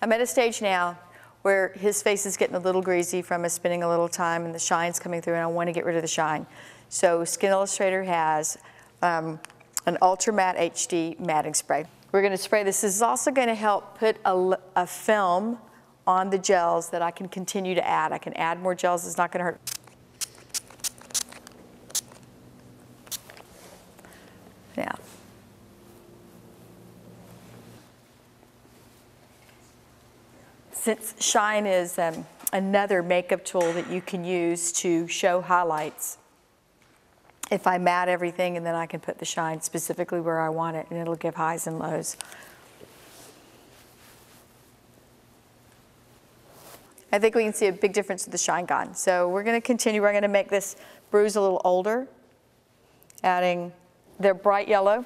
I'm at a stage now where his face is getting a little greasy from us spending a little time and the shine's coming through and I want to get rid of the shine. So Skin Illustrator has um, an Ultra Matte HD matting spray. We're going to spray this. This is also going to help put a, a film on the gels that I can continue to add. I can add more gels. It's not going to hurt. Since Shine is um, another makeup tool that you can use to show highlights, if I mat everything and then I can put the shine specifically where I want it and it'll give highs and lows. I think we can see a big difference with the shine gone. So we're going to continue. We're going to make this bruise a little older, adding their bright yellow.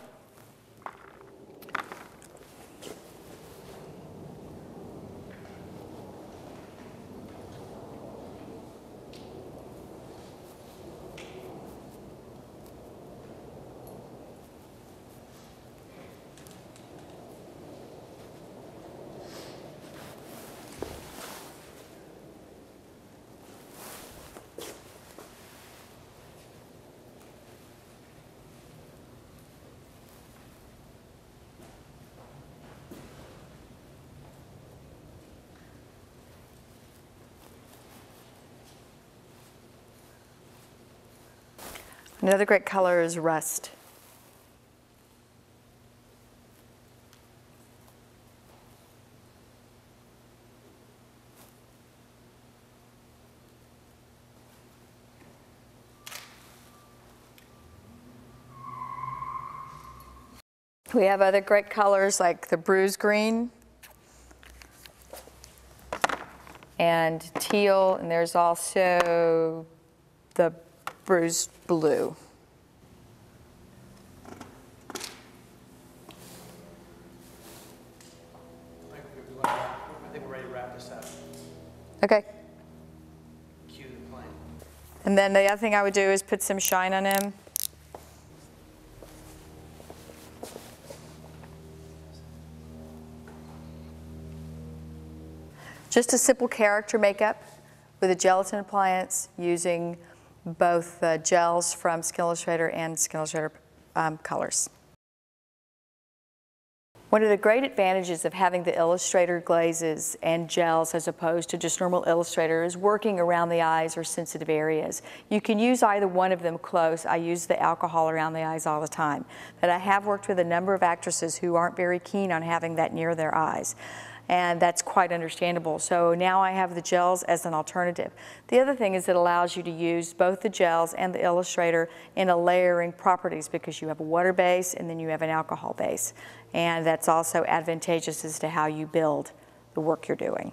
Another great color is rust. We have other great colors like the bruise green and teal, and there's also the bruised blue. I think we're ready to wrap this up. Okay. Cue the plane. And then the other thing I would do is put some shine on him. Just a simple character makeup with a gelatin appliance using both uh, gels from Skin Illustrator and Skin Illustrator um, colors. One of the great advantages of having the Illustrator glazes and gels as opposed to just normal Illustrator is working around the eyes or sensitive areas. You can use either one of them close. I use the alcohol around the eyes all the time. But I have worked with a number of actresses who aren't very keen on having that near their eyes and that's quite understandable. So now I have the gels as an alternative. The other thing is it allows you to use both the gels and the Illustrator in a layering properties because you have a water base and then you have an alcohol base. And that's also advantageous as to how you build the work you're doing.